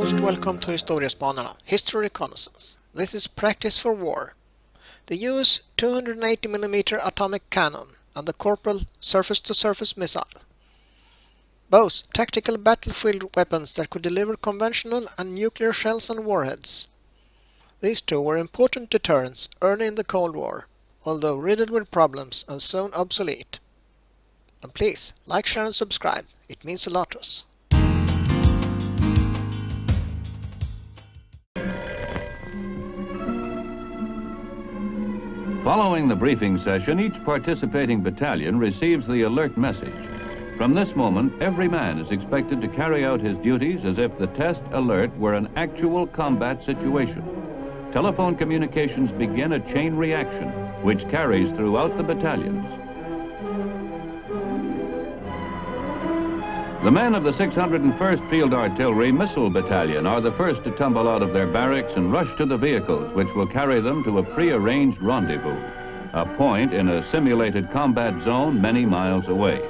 Most welcome to Historiespanarna, History Reconnaissance. This is practice for war. The US 280mm atomic cannon and the Corporal surface-to-surface -surface missile. Both tactical battlefield weapons that could deliver conventional and nuclear shells and warheads. These two were important deterrents early in the Cold War, although riddled with problems and soon obsolete. And please, like, share and subscribe, it means a lot to us. Following the briefing session, each participating battalion receives the alert message. From this moment, every man is expected to carry out his duties as if the test alert were an actual combat situation. Telephone communications begin a chain reaction, which carries throughout the battalions. The men of the 601st Field Artillery Missile Battalion are the first to tumble out of their barracks and rush to the vehicles which will carry them to a prearranged rendezvous, a point in a simulated combat zone many miles away.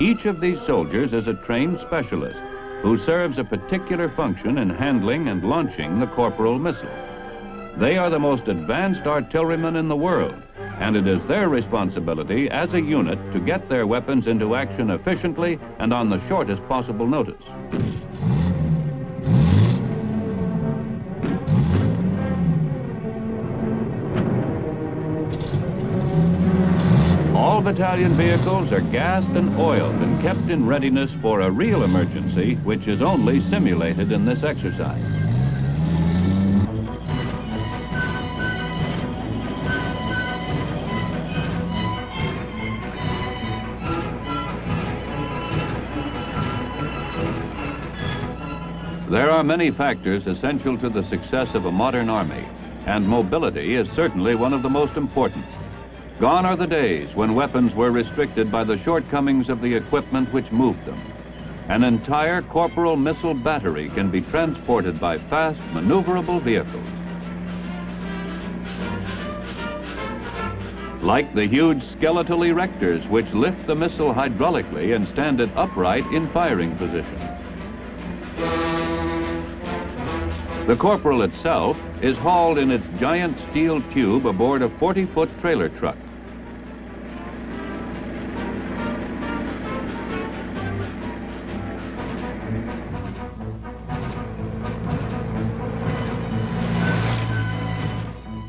Each of these soldiers is a trained specialist who serves a particular function in handling and launching the Corporal missile. They are the most advanced artillerymen in the world and it is their responsibility as a unit to get their weapons into action efficiently and on the shortest possible notice. All battalion vehicles are gassed and oiled and kept in readiness for a real emergency, which is only simulated in this exercise. Are many factors essential to the success of a modern army, and mobility is certainly one of the most important. Gone are the days when weapons were restricted by the shortcomings of the equipment which moved them. An entire corporal missile battery can be transported by fast, maneuverable vehicles. Like the huge skeletal erectors which lift the missile hydraulically and stand it upright in firing position. The Corporal itself is hauled in its giant steel tube aboard a 40-foot trailer truck.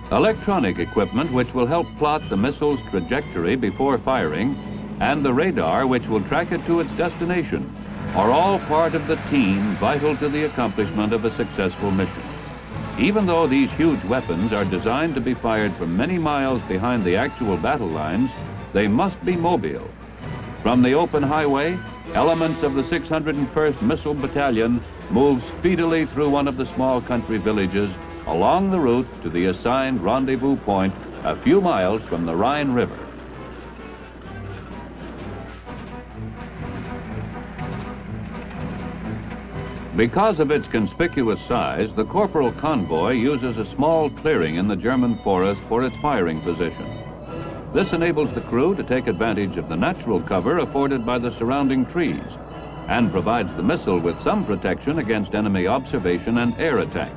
Electronic equipment which will help plot the missile's trajectory before firing, and the radar which will track it to its destination are all part of the team vital to the accomplishment of a successful mission. Even though these huge weapons are designed to be fired from many miles behind the actual battle lines, they must be mobile. From the open highway, elements of the 601st Missile Battalion move speedily through one of the small country villages along the route to the assigned rendezvous point a few miles from the Rhine River. Because of its conspicuous size, the Corporal convoy uses a small clearing in the German forest for its firing position. This enables the crew to take advantage of the natural cover afforded by the surrounding trees and provides the missile with some protection against enemy observation and air attack.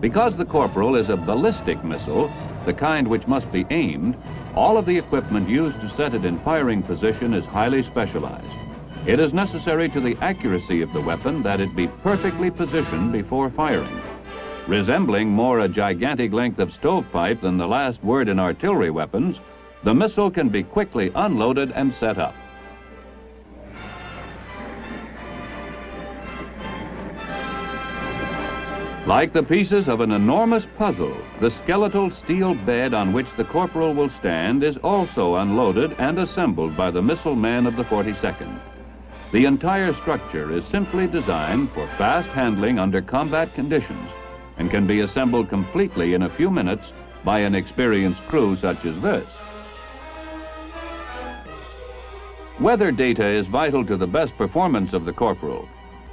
Because the Corporal is a ballistic missile, the kind which must be aimed, all of the equipment used to set it in firing position is highly specialized. It is necessary to the accuracy of the weapon that it be perfectly positioned before firing. Resembling more a gigantic length of stovepipe than the last word in artillery weapons, the missile can be quickly unloaded and set up. Like the pieces of an enormous puzzle, the skeletal steel bed on which the corporal will stand is also unloaded and assembled by the missile man of the 42nd. The entire structure is simply designed for fast handling under combat conditions and can be assembled completely in a few minutes by an experienced crew such as this. Weather data is vital to the best performance of the corporal.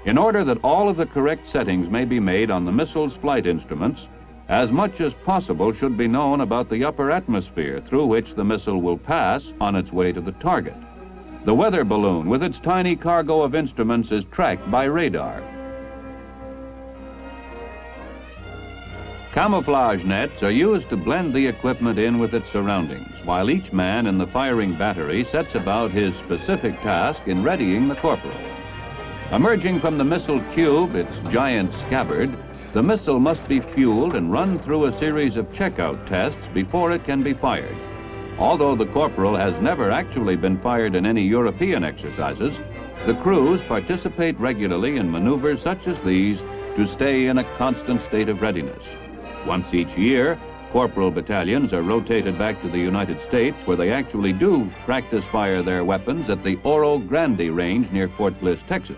In order that all of the correct settings may be made on the missile's flight instruments, as much as possible should be known about the upper atmosphere through which the missile will pass on its way to the target. The weather balloon with its tiny cargo of instruments is tracked by radar. Camouflage nets are used to blend the equipment in with its surroundings, while each man in the firing battery sets about his specific task in readying the corporal. Emerging from the missile cube, its giant scabbard, the missile must be fueled and run through a series of checkout tests before it can be fired. Although the corporal has never actually been fired in any European exercises, the crews participate regularly in maneuvers such as these to stay in a constant state of readiness. Once each year, corporal battalions are rotated back to the United States where they actually do practice fire their weapons at the Oro Grande range near Fort Bliss, Texas.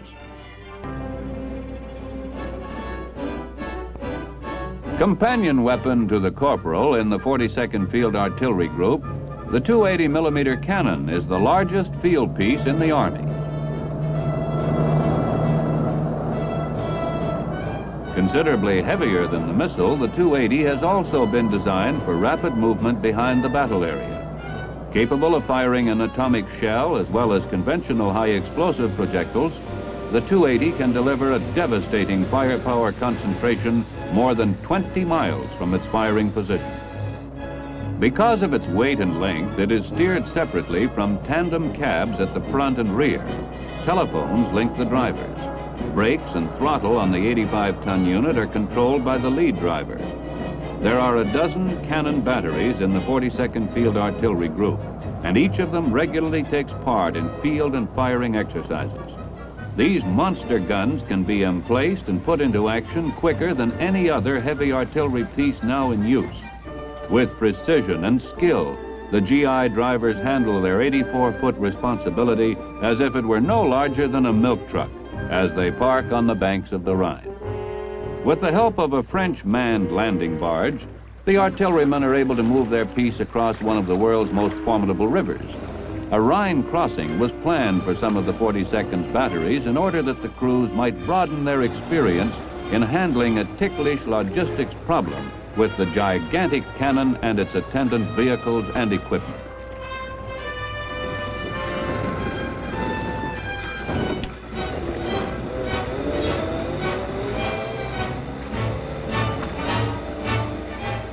Companion weapon to the corporal in the 42nd Field Artillery Group the 280 millimeter cannon is the largest field piece in the Army. Considerably heavier than the missile, the 280 has also been designed for rapid movement behind the battle area. Capable of firing an atomic shell as well as conventional high explosive projectiles, the 280 can deliver a devastating firepower concentration more than 20 miles from its firing position. Because of its weight and length, it is steered separately from tandem cabs at the front and rear. Telephones link the drivers. Brakes and throttle on the 85-ton unit are controlled by the lead driver. There are a dozen cannon batteries in the 42nd Field Artillery Group, and each of them regularly takes part in field and firing exercises. These monster guns can be emplaced and put into action quicker than any other heavy artillery piece now in use. With precision and skill, the GI drivers handle their 84-foot responsibility as if it were no larger than a milk truck as they park on the banks of the Rhine. With the help of a French manned landing barge, the artillerymen are able to move their piece across one of the world's most formidable rivers. A Rhine crossing was planned for some of the 42nd's batteries in order that the crews might broaden their experience in handling a ticklish logistics problem with the gigantic cannon and its attendant vehicles and equipment.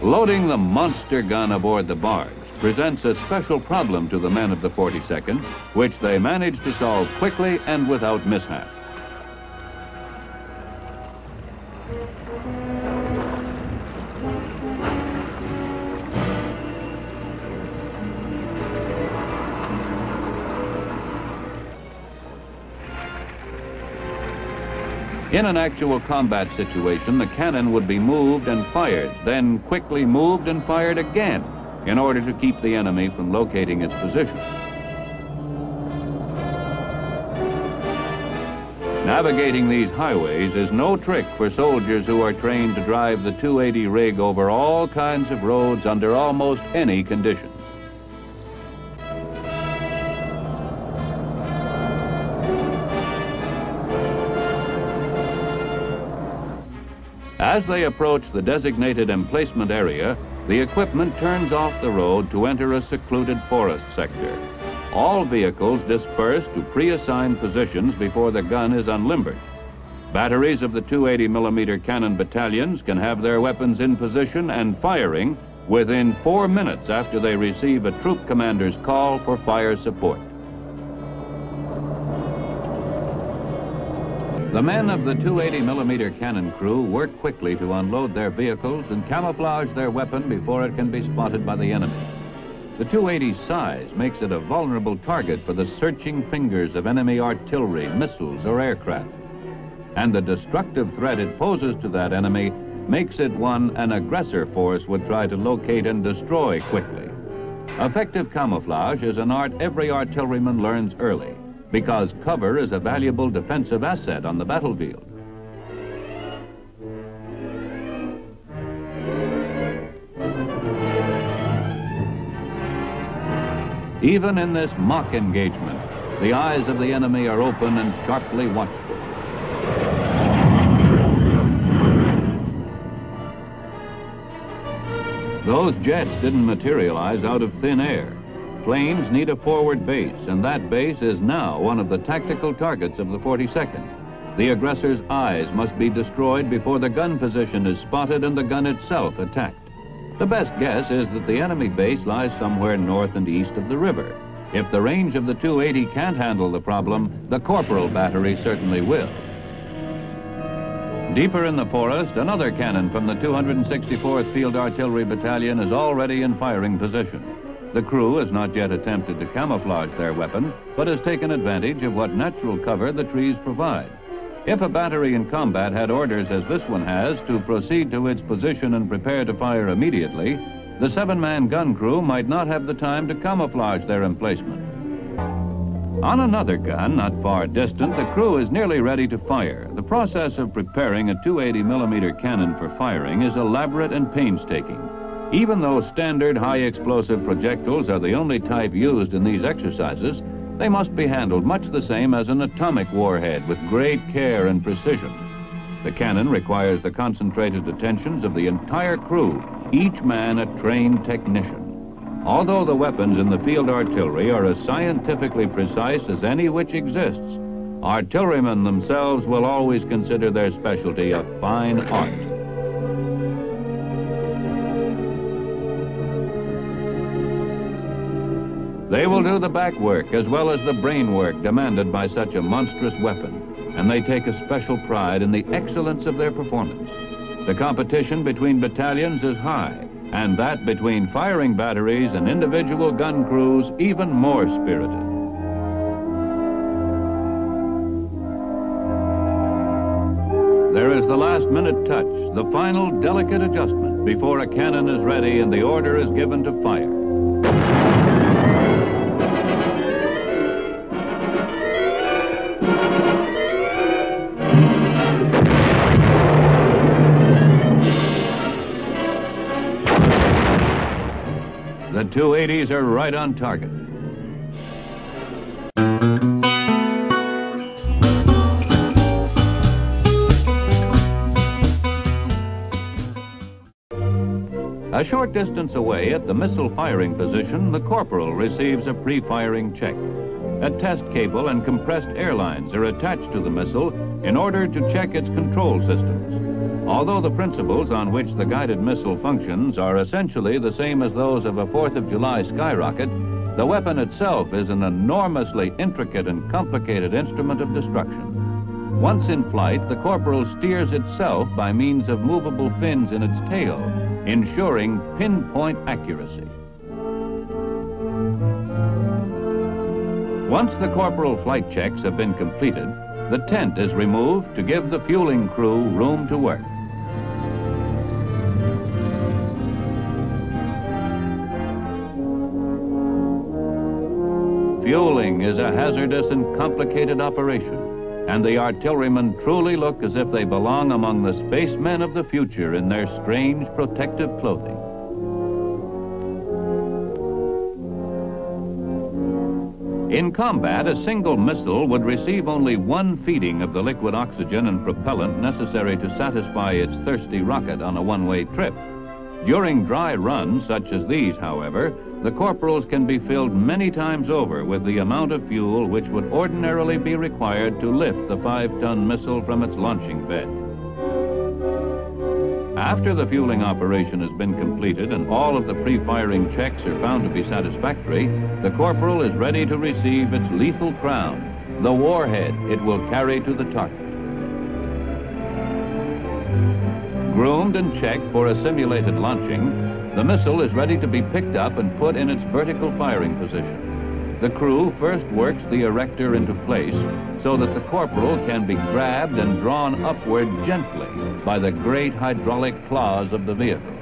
Loading the monster gun aboard the barge presents a special problem to the men of the 42nd, which they manage to solve quickly and without mishap. In an actual combat situation, the cannon would be moved and fired, then quickly moved and fired again in order to keep the enemy from locating its position. Navigating these highways is no trick for soldiers who are trained to drive the 280 rig over all kinds of roads under almost any conditions. As they approach the designated emplacement area, the equipment turns off the road to enter a secluded forest sector. All vehicles disperse to pre-assigned positions before the gun is unlimbered. Batteries of the 280 millimeter cannon battalions can have their weapons in position and firing within four minutes after they receive a troop commander's call for fire support. The men of the 280 millimeter cannon crew work quickly to unload their vehicles and camouflage their weapon before it can be spotted by the enemy. The 280's size makes it a vulnerable target for the searching fingers of enemy artillery, missiles, or aircraft. And the destructive threat it poses to that enemy makes it one an aggressor force would try to locate and destroy quickly. Effective camouflage is an art every artilleryman learns early because cover is a valuable defensive asset on the battlefield. Even in this mock engagement, the eyes of the enemy are open and sharply watchful. Those jets didn't materialize out of thin air. Planes need a forward base, and that base is now one of the tactical targets of the 42nd. the aggressor's eyes must be destroyed before the gun position is spotted and the gun itself attacked. The best guess is that the enemy base lies somewhere north and east of the river. If the range of the 280 can't handle the problem, the Corporal battery certainly will. Deeper in the forest, another cannon from the 264th Field Artillery Battalion is already in firing position. The crew has not yet attempted to camouflage their weapon, but has taken advantage of what natural cover the trees provide. If a battery in combat had orders as this one has to proceed to its position and prepare to fire immediately, the seven-man gun crew might not have the time to camouflage their emplacement. On another gun, not far distant, the crew is nearly ready to fire. The process of preparing a 280 millimeter cannon for firing is elaborate and painstaking. Even though standard high explosive projectiles are the only type used in these exercises, they must be handled much the same as an atomic warhead with great care and precision. The cannon requires the concentrated attentions of the entire crew, each man a trained technician. Although the weapons in the field artillery are as scientifically precise as any which exists, artillerymen themselves will always consider their specialty a fine art. They will do the back work as well as the brain work demanded by such a monstrous weapon, and they take a special pride in the excellence of their performance. The competition between battalions is high, and that between firing batteries and individual gun crews even more spirited. There is the last minute touch, the final delicate adjustment before a cannon is ready and the order is given to fire. 280s are right on target. A short distance away at the missile firing position, the corporal receives a pre-firing check. A test cable and compressed air lines are attached to the missile in order to check its control systems. Although the principles on which the guided missile functions are essentially the same as those of a 4th of July skyrocket, the weapon itself is an enormously intricate and complicated instrument of destruction. Once in flight, the corporal steers itself by means of movable fins in its tail, ensuring pinpoint accuracy. Once the corporal flight checks have been completed, the tent is removed to give the fueling crew room to work. Fueling is a hazardous and complicated operation, and the artillerymen truly look as if they belong among the spacemen of the future in their strange protective clothing. In combat, a single missile would receive only one feeding of the liquid oxygen and propellant necessary to satisfy its thirsty rocket on a one-way trip. During dry runs such as these, however, the corporals can be filled many times over with the amount of fuel which would ordinarily be required to lift the five-ton missile from its launching bed. After the fueling operation has been completed and all of the pre-firing checks are found to be satisfactory, the corporal is ready to receive its lethal crown, the warhead it will carry to the target. Groomed and checked for a simulated launching, the missile is ready to be picked up and put in its vertical firing position. The crew first works the erector into place so that the corporal can be grabbed and drawn upward gently by the great hydraulic claws of the vehicle.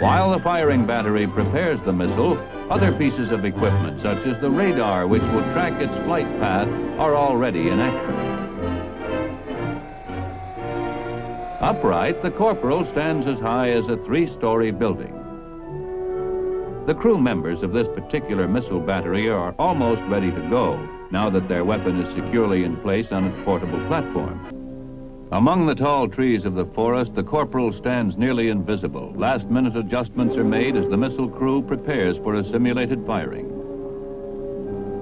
While the firing battery prepares the missile, other pieces of equipment, such as the radar which will track its flight path, are already in action. Upright, the corporal stands as high as a three-story building. The crew members of this particular missile battery are almost ready to go, now that their weapon is securely in place on its portable platform. Among the tall trees of the forest, the corporal stands nearly invisible. Last minute adjustments are made as the missile crew prepares for a simulated firing.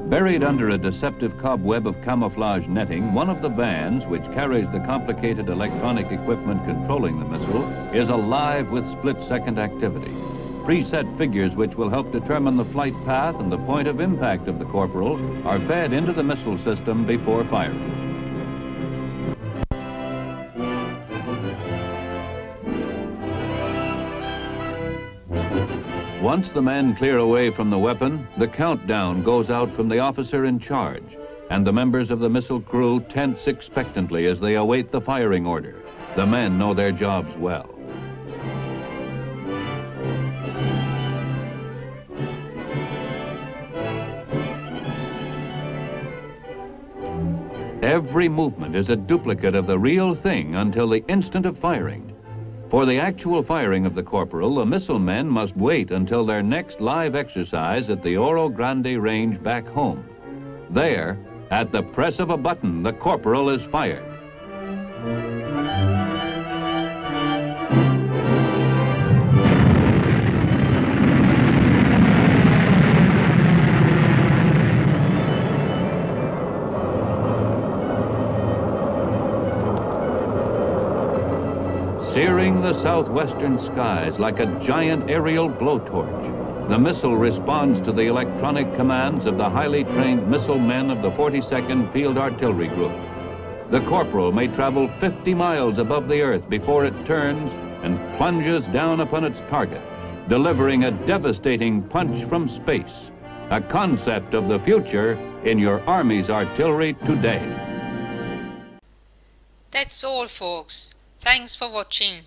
Buried under a deceptive cobweb of camouflage netting, one of the vans, which carries the complicated electronic equipment controlling the missile, is alive with split-second activity. Preset figures which will help determine the flight path and the point of impact of the corporal are fed into the missile system before firing. Once the men clear away from the weapon, the countdown goes out from the officer in charge, and the members of the missile crew tense expectantly as they await the firing order. The men know their jobs well. Every movement is a duplicate of the real thing until the instant of firing. For the actual firing of the corporal, the missile men must wait until their next live exercise at the Oro Grande range back home. There, at the press of a button, the corporal is fired. Searing the southwestern skies like a giant aerial blowtorch. The missile responds to the electronic commands of the highly trained missile men of the 42nd Field Artillery Group. The corporal may travel 50 miles above the earth before it turns and plunges down upon its target, delivering a devastating punch from space, a concept of the future in your Army's artillery today. That's all, folks. Thanks for watching.